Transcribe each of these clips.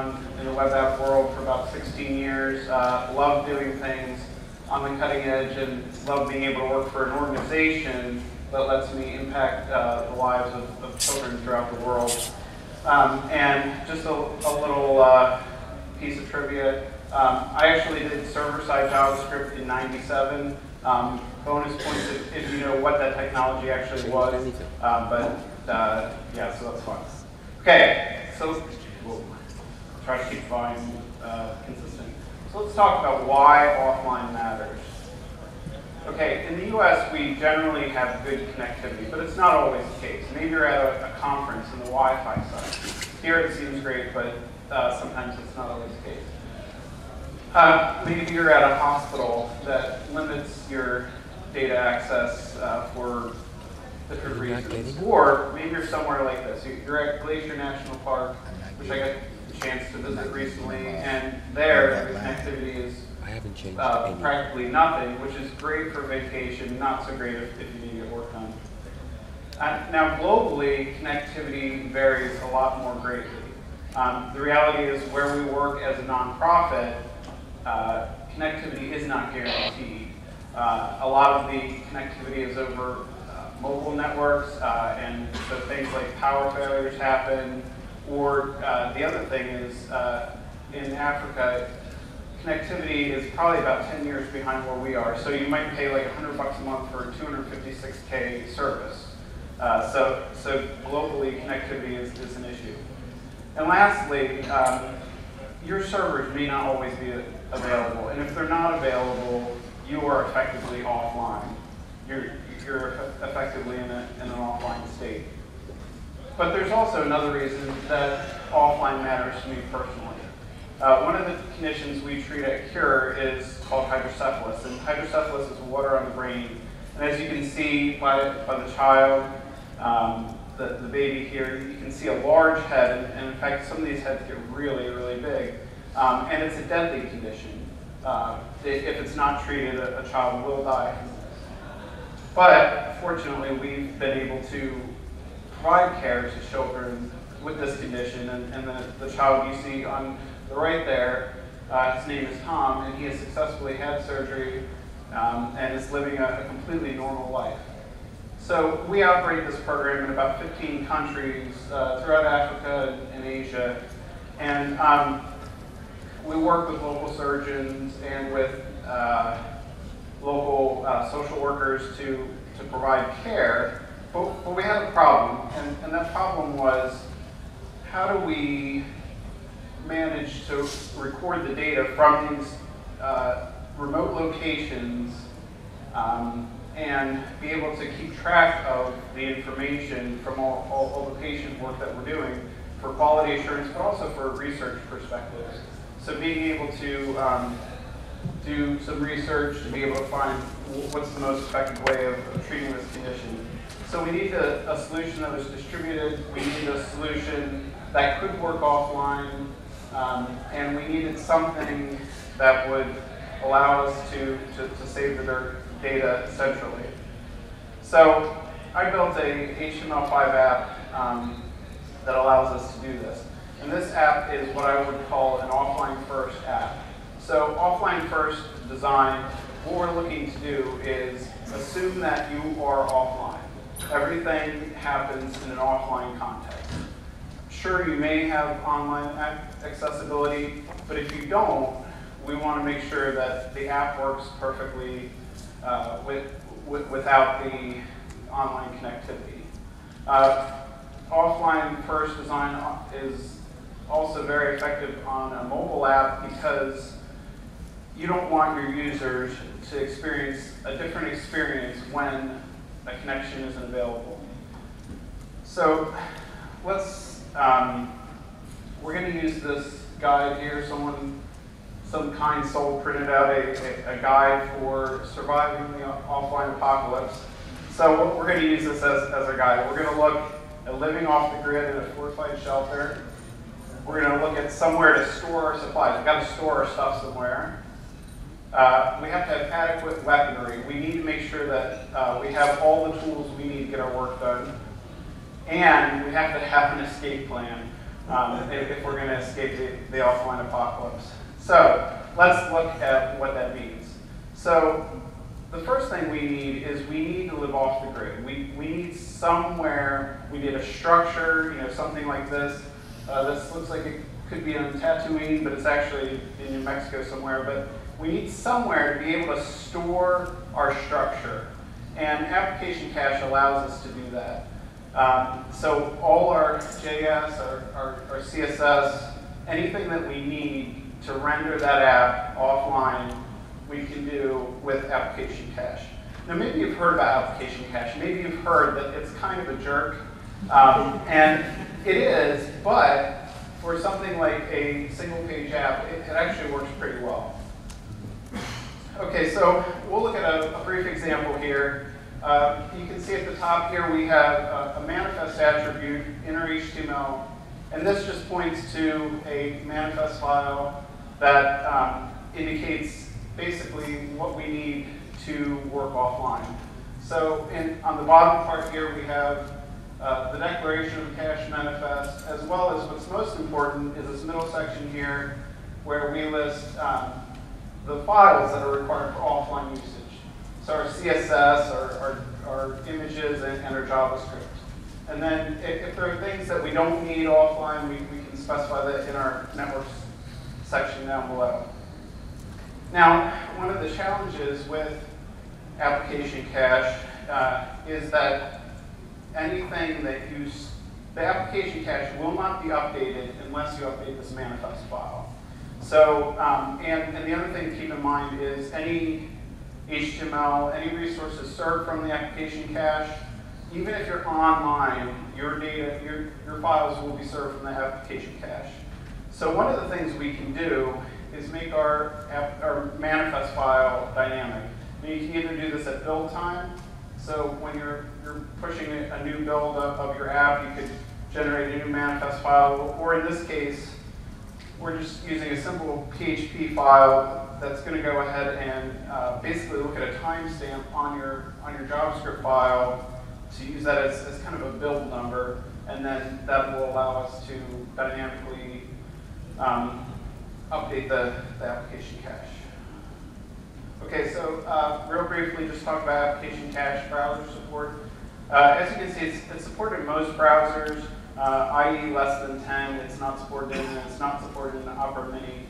on in the web app world for about 16 years. Uh, love doing things on the cutting edge and love being able to work for an organization that lets me impact uh, the lives of, of, children throughout the world. Um, and just a, a little uh, piece of trivia. Um, I actually did server-side JavaScript in 97. Um, bonus points if, if, you know what that technology actually was. Um, but uh, yeah, so that's fun. Okay, so try to keep volume uh, consistent. So let's talk about why offline matters. Okay, in the US, we generally have good connectivity, but it's not always the case. Maybe you're at a, a conference and the Wi-Fi side. Here it seems great, but uh, sometimes it's not always the case. Uh, maybe you're at a hospital that limits your data access uh, for different reasons. Or maybe you're somewhere like this. You're at Glacier National Park, which I chance to visit recently, and there the connectivity is uh, practically nothing, which is great for vacation, not so great if, if you need to get work done. Uh, now globally, connectivity varies a lot more greatly. Um, the reality is where we work as a nonprofit, uh, connectivity is not guaranteed. Uh, a lot of the connectivity is over mobile networks, uh, and so things like power failures happen. Or uh, the other thing is uh, in Africa, connectivity is probably about 10 years behind where we are. So you might pay like 100 bucks a month for a 256k service. Uh, so, so globally, connectivity is, is an issue. And lastly, um, your servers may not always be available. And if they're not available, you are effectively offline. You're, you're effectively in, a, in an offline state. But there's also another reason that offline matters to me personally. Uh, one of the conditions we treat at Cure is called hydrocephalus, and hydrocephalus is water on the brain. And as you can see by, by the child, um, the, the baby here, you can see a large head, and, in fact some of these heads get really, really big. Um, and it's a deadly condition. Uh, if it's not treated, a, a child will die but fortunately, we've been able to provide care to children with this condition. And, and the, the child you see on the right there, uh, his name is Tom, and he has successfully had surgery um, and is living a, a, completely normal life. So we operate this program in about 15 countries uh, throughout Africa and, Asia. And um, we work with local surgeons and with uh, local uh, social workers to, to provide care, but, but we had a problem, and, and that problem was how do we manage to record the data from these uh, remote locations um, and be able to keep track of the information from all, all, all, the patient work that we're doing for quality assurance, but also for research perspectives. So being able to um, do some research to be able to find what's the most effective way of, of treating this condition. So we need a, a, solution that was distributed. We need a solution that could work offline. Um, and we needed something that would allow us to, to, to save the data centrally. So I built a HTML5 app um, that allows us to do this. And this app is what I would call an offline first app. So offline first design, what we're looking to do is assume that you are offline. Everything happens in an offline context. Sure, you may have online accessibility, but if you don't, we want to make sure that the app works perfectly uh, with, with, without the online connectivity. Uh, offline first design is also very effective on a mobile app because you don't want your users to experience a different experience when a connection isn't available. So let's, um, we're going to use this guide here. Someone, some kind soul printed out a, a, a guide for surviving the offline apocalypse. So we're going to use this as, as a guide. We're going to look at living off the grid in a fortified shelter. We're going to look at somewhere to store our supplies. We've got to store our stuff somewhere. Uh, we have to have adequate weaponry. We need to make sure that uh, we have all the tools we need to get our work done. And we have to have an escape plan um, if, if, we're going to escape the, the offline apocalypse. So let's look at what that means. So the first thing we need is we need to live off the grid. We, we need somewhere, we need a structure, you know, something like this. Uh, this looks like it could be on Tatooine, but it's actually in New Mexico somewhere. But we need somewhere to be able to store our structure. And application cache allows us to do that. Um, so all our JS, our, our, our CSS, anything that we need to render that app offline we can do with application cache. Now maybe you've heard about application cache. Maybe you've heard that it's kind of a jerk. Um, and it is, but for something like a single page app, it, it actually works pretty well. Okay, so we'll look at a, a brief example here. Uh, you can see at the top here we have a, a manifest attribute in our HTML, and this just points to a manifest file that um, indicates basically what we need to work offline. So in, on the bottom part here, we have uh, the declaration of the cache manifest, as well as what's most important is this middle section here, where we list um, the files that are required for offline usage. So our CSS, our, our, our images, and, and, our JavaScript. And then if, if, there are things that we don't need offline, we, we can specify that in our networks section down below. Now, one of the challenges with application cache uh, is that anything that you, the application cache will not be updated unless you update this manifest file. So, um, and, and the other thing to keep in mind is any HTML, any resources served from the application cache, even if you're online, your data, your, your files will be served from the application cache. So one of the things we can do is make our, our manifest file dynamic. And you can either do this at build time, so when you're, you're pushing a new build of, of your app, you could generate a new manifest file, or in this case, we're just using a simple PHP file that's going to go ahead and uh, basically look at a timestamp on your on your JavaScript file to use that as, as kind of a build number, and then that will allow us to dynamically um, update the, the application cache. Okay, so uh, real briefly, just talk about application cache browser support. Uh, as you can see, it's, it's supported in most browsers, uh, IE less than 10. It's not supported in, it's not supported in Opera Mini,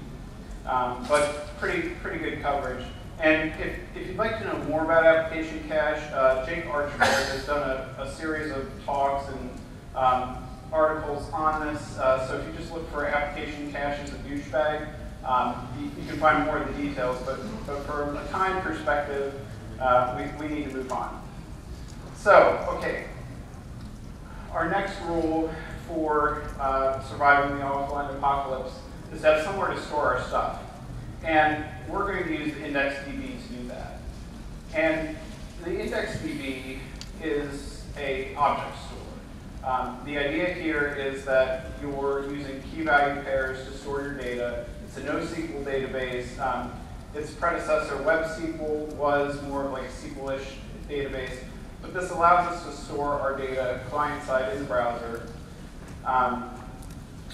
um, but pretty pretty good coverage. And if, if you'd like to know more about application cache, uh, Jake Archibald has done a, a, series of talks and um, articles on this. Uh, so if you just look for application cache as a douchebag, um, you, you, can find more of the details. But, but from a time perspective, uh, we, we need to move on. So, okay. Our next rule for uh, surviving the offline apocalypse is to have somewhere to store our stuff. And we're going to use IndexedDB to do that. And the IndexedDB is a object store. Um, the idea here is that you're using key value pairs to store your data. It's a NoSQL database. Um, its predecessor, WebSQL, was more of like a SQL-ish database. But this allows us to store our data client-side in the browser. Um,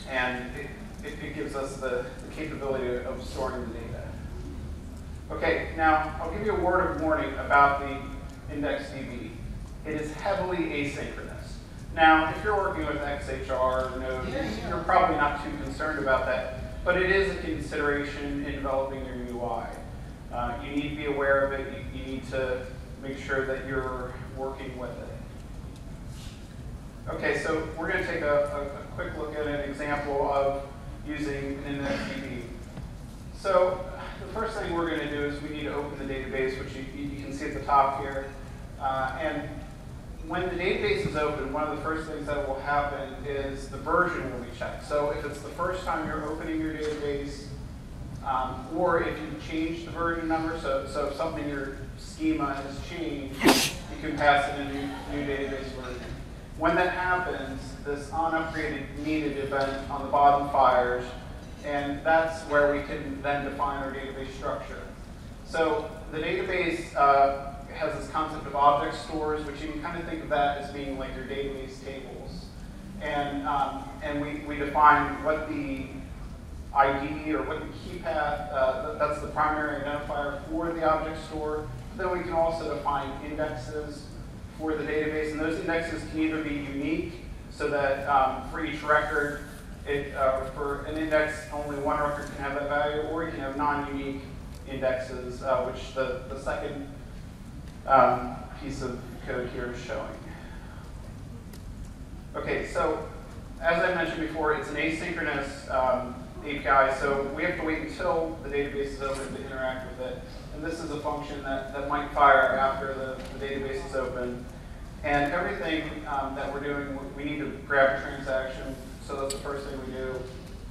and it, it, it, gives us the, the capability of storing the data. Okay, now I'll give you a word of warning about the IndexedDB. It is heavily asynchronous. Now, if you're working with XHR Node, you're probably not too concerned about that, but it is a consideration in developing your UI. Uh, you need to be aware of it. You, you, need to make sure that you're working with it. Okay, so we're going to take a, a, a quick look at an example of using an IndexedDB. So the first thing we're going to do is we need to open the database, which you, you can see at the top here. Uh, and when the database is open, one of the first things that will happen is the version will be checked. So if it's the first time you're opening your database, um, or if you change the version number, so, so if something in your schema has changed, you can pass in a new, new database version. when that happens, this onUpgraded needed event on the bottom fires, and that's where we can then define our database structure. So the database uh, has this concept of object stores, which you can kind of think of that as being like your database tables. And, um, and we, we define what the ID or what the key path, uh, that's the primary identifier for the object store. Then we can also define indexes for the database, and those indexes can either be unique, so that um, for each record, it, uh, for an index, only one record can have that value, or you can have non-unique indexes, uh, which the, the second um, piece of code here is showing. Okay, so as I mentioned before, it's an asynchronous um, API, so we have to wait until the database is open to interact with it. And this is a function that, that might fire after the, the database is open. And everything um, that we're doing, we need to grab a transaction, so that's the first thing we do.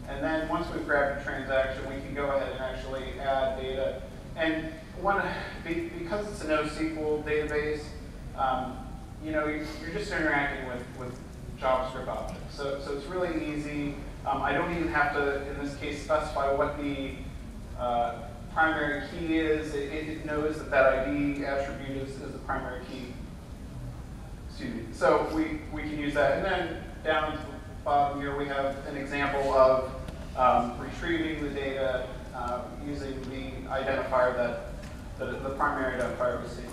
And then once we've grabbed a transaction, we can go ahead and actually add data. And one, because it's a NoSQL database, um, you know, you're just interacting with, with JavaScript objects. So, so it's really easy. Um, I don't even have to, in this case, specify what the uh, primary key is. It, it, knows that that ID attribute is, is the primary key. Excuse me. So we, we can use that. And then down to the bottom here, we have an example of um, retrieving the data uh, using the identifier that, that the primary identifier was seen.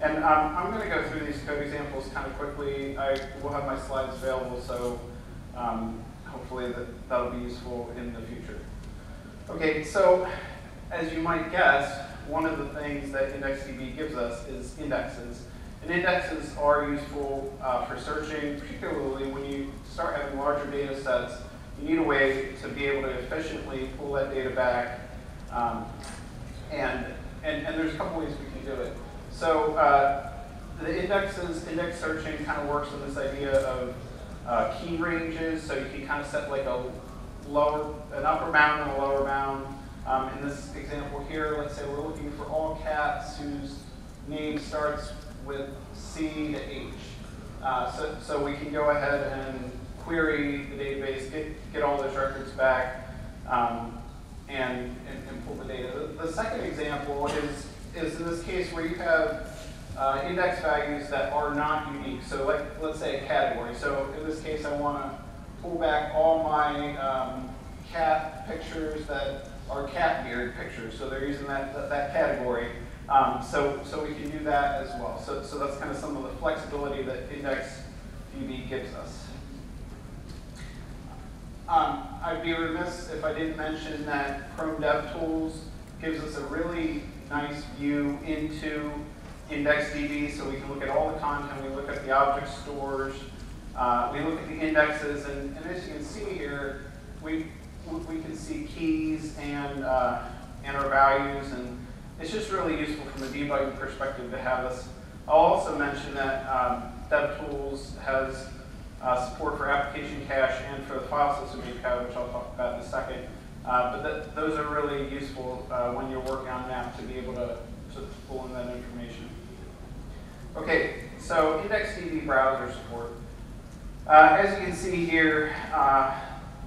And um, I'm going to go through these code examples kind of quickly. I will have my slides available, so um, hopefully that, that'll be useful in the future. Okay, so as you might guess, one of the things that IndexedDB gives us is indexes. And indexes are useful uh, for searching, particularly when you start having larger data sets. You need a way to be able to efficiently pull that data back. Um, and, and, and there's a couple ways we can do it. So uh, the indexes, index searching kind of works with this idea of uh, key ranges. So you can kind of set like a lower, an upper bound and a lower bound. Um, in this example here, let's say we're looking for all cats whose name starts with C to H. Uh, so, so we can go ahead and query the database, get, get all those records back, um, and, and, and, pull the data. The, the, second example is, is in this case where you have uh, index values that are not unique. So like, let's say a category. So in this case, I want to pull back all my um, cat pictures that are cat beard pictures. So they're using that, that, that category. Um, so, so we can do that as well. So, so that's kind of some of the flexibility that IndexedDB gives us. Um, I'd be remiss if I didn't mention that Chrome DevTools gives us a really nice view into IndexedDB, so we can look at all the content, we look at the object stores, uh, we look at the indexes, and, and, as you can see here, we, we can see keys and, uh, and our values, and it's just really useful from a debugging perspective to have this. I'll also mention that um, DevTools has uh, support for application cache and for the file system API, which I'll talk about in a second. Uh, but that, those are really useful uh, when you're working on app to be able to, to pull in that information. Okay, so IndexedDB browser support. Uh, as you can see here, uh,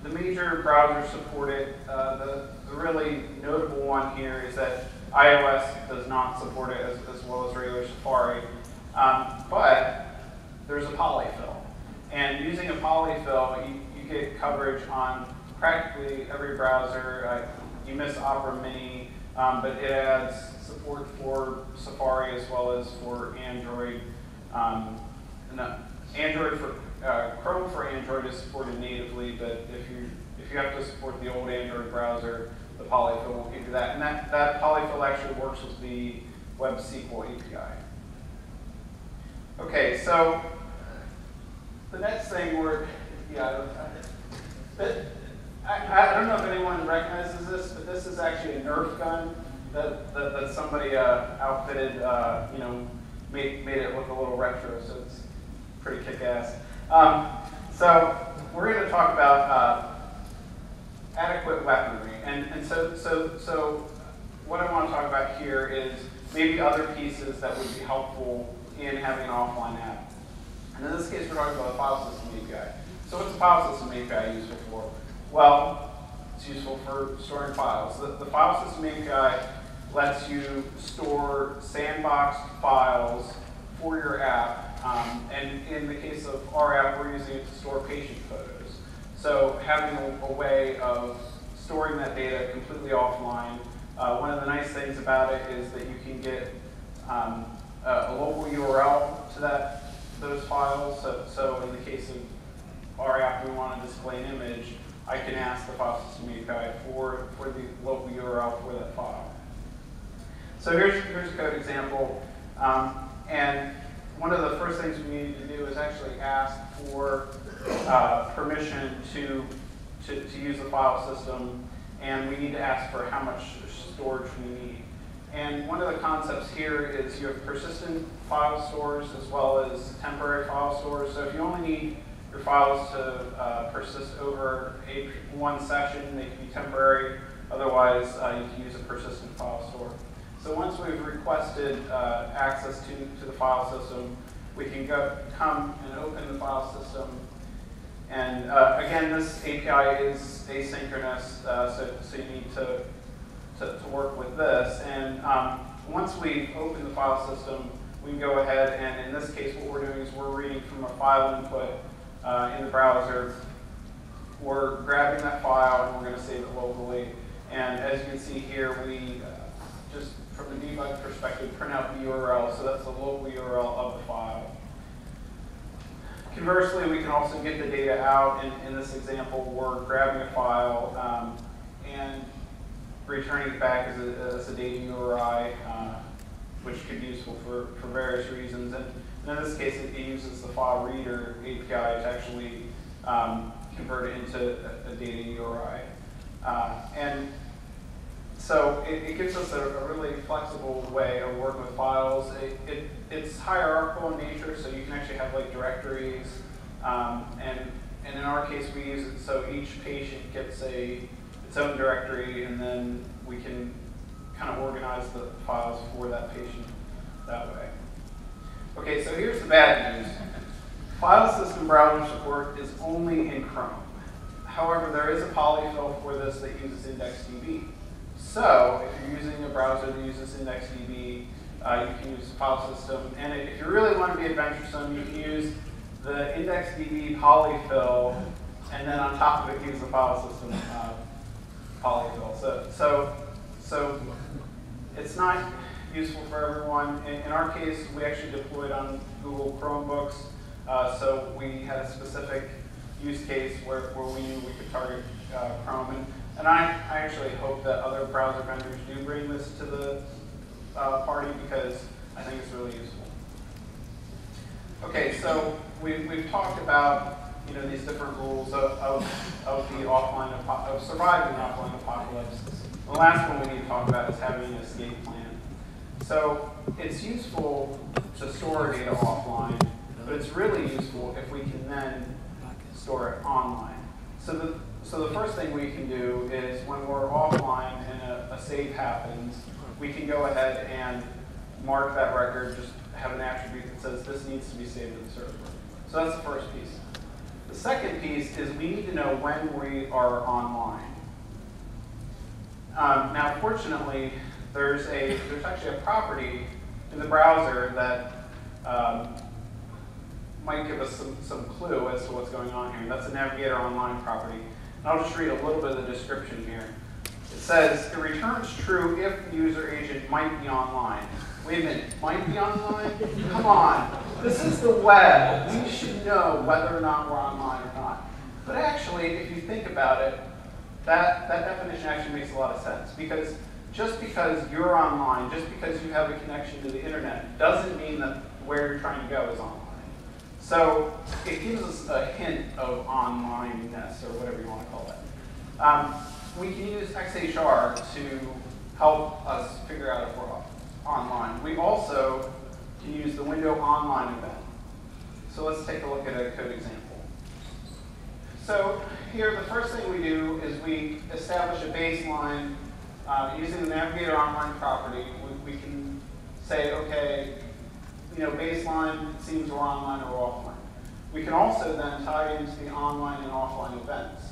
the major browsers support it. Uh, the, the really notable one here is that iOS does not support it as, as well as regular Safari. Um, but there's a polyfill. And using a polyfill, you, you get coverage on practically every browser. You miss Opera Mini, um, but it adds support for Safari as well as for Android. Um, no, Android for uh, Chrome for Android is supported natively, but if you if you have to support the old Android browser, the polyfill will give you that. And that, that polyfill actually works with the Web SQL API. Okay, so the next thing we're, yeah, I, I don't know if anyone recognizes this, but this is actually a Nerf gun that, that, that somebody uh, outfitted, uh, you know, made, made it look a little retro, so it's pretty kick-ass. Um, so we're going to talk about uh, adequate weaponry. And, and so, so, so what I want to talk about here is maybe other pieces that would be helpful in having an offline app. And in this case, we're talking about a file system API. So what's a file system API useful for? Well, it's useful for storing files. The, the file system API lets you store sandboxed files for your app. Um, and in the case of our app, we're using it to store patient photos. So having a, a way of storing that data completely offline. Uh, one of the nice things about it is that you can get um, a, a, local URL to that those files. So, so in the case of our app, we want to display an image, I can ask the file system API for, for the local URL for that file. So here's, here's a code example. Um, and one of the first things we need to do is actually ask for uh, permission to, to, to use the file system. And we need to ask for how much storage we need. And one of the concepts here is you have persistent file stores as well as temporary file stores. So if you only need your files to uh, persist over a, one session, they can be temporary. Otherwise, uh, you can use a persistent file store. So once we've requested uh, access to, to the file system, we can go come and open the file system. And uh, again, this API is asynchronous, uh, so, so you need to to, to work with this. And um, once we open the file system, we can go ahead and in this case what we're doing is we're reading from a file input uh, in the browser. We're grabbing that file and we're going to save it locally. And as you can see here, we uh, just from the debug perspective print out the URL. So that's the local URL of the file. Conversely, we can also get the data out. In, in this example, we're grabbing a file um, and returning it back as a, as a data URI, uh, which could be useful for, for various reasons. And, in this case, it, uses the file reader API to actually um, convert it into a, a data URI. Uh, and so it, it gives us a, a, really flexible way of working with files. It, it, it's hierarchical in nature, so you can actually have like directories. Um, and, and in our case, we use it so each patient gets a its own directory, and then we can kind of organize the files for that patient that way. Okay, so here's the bad news. File system browser support is only in Chrome. However, there is a polyfill for this that uses IndexedDB. So if you're using a browser that uses IndexedDB, uh, you can use the file system. And if you really want to be adventuresome, you can use the IndexedDB polyfill, and then on top of it, use the file system uh, polyfill. So, so, so it's not useful for everyone. In, in, our case, we actually deployed on Google Chromebooks. Uh, so we had a specific use case where, where we knew we could target uh, Chrome. And, and I, I actually hope that other browser vendors do bring this to the uh, party because I think it's really useful. Okay, so we, we've talked about you know, these different rules of, of, of the offline, of surviving offline apocalypse. The last one we need to talk about is having an escape plan. So it's useful to store data offline, but it's really useful if we can then store it online. So the, so the first thing we can do is when we're offline and a, a save happens, we can go ahead and mark that record, just have an attribute that says this needs to be saved to the server. So that's the first piece. The second piece is we need to know when we are online. Um, now, fortunately, there's a there's actually a property in the browser that um, might give us some, some clue as to what's going on here. That's the Navigator Online property. And I'll just read a little bit of the description here. It says, it returns true if the user agent might be online. Wait a minute, might be online? Come on. This is the web. We should know whether or not we're online or not. But actually, if you think about it, that, that definition actually makes a lot of sense. Because just because you're online, just because you have a connection to the internet, doesn't mean that where you're trying to go is online. So it gives us a hint of onlineness, or whatever you want to call it. Um, we can use XHR to help us figure out if we're online. We also can use the window online event. So let's take a look at a code example. So here, the first thing we do is we establish a baseline uh, using the Navigator Online property. We, we, can say, okay, you know, baseline seems we're online or offline. We can also then tie into the online and offline events.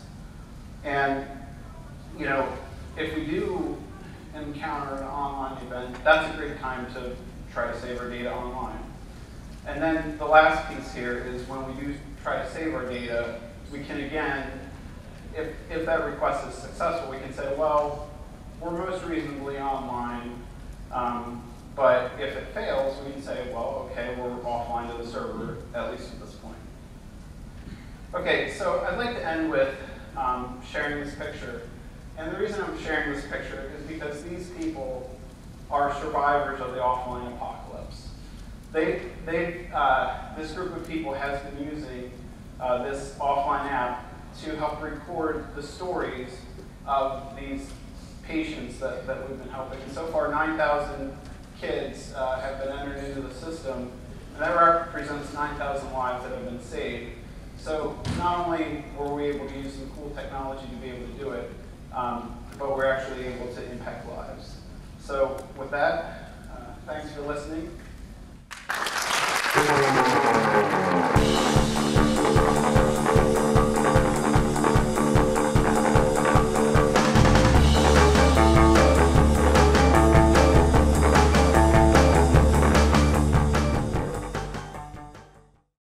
And, you know, if we do encounter an online event, that's a great time to try to save our data online. And then the last piece here is when we do try to save our data, we can again, if, if that request is successful, we can say, well, we're most reasonably online, um, but if it fails, we can say, well, okay, we're offline to the server, at least at this point. Okay, so I'd like to end with um, sharing this picture. And the reason I'm sharing this picture is because these people are survivors of the offline apocalypse. They, they, uh, this group of people has been using uh, this offline app to help record the stories of these patients that, that we've been helping. And so far, 9,000 kids uh, have been entered into the system, and that represents 9,000 lives that have been saved. So not only were we able to use some cool technology to be able to do it, um, but we're actually able to impact lives. So with that, uh, thanks for listening.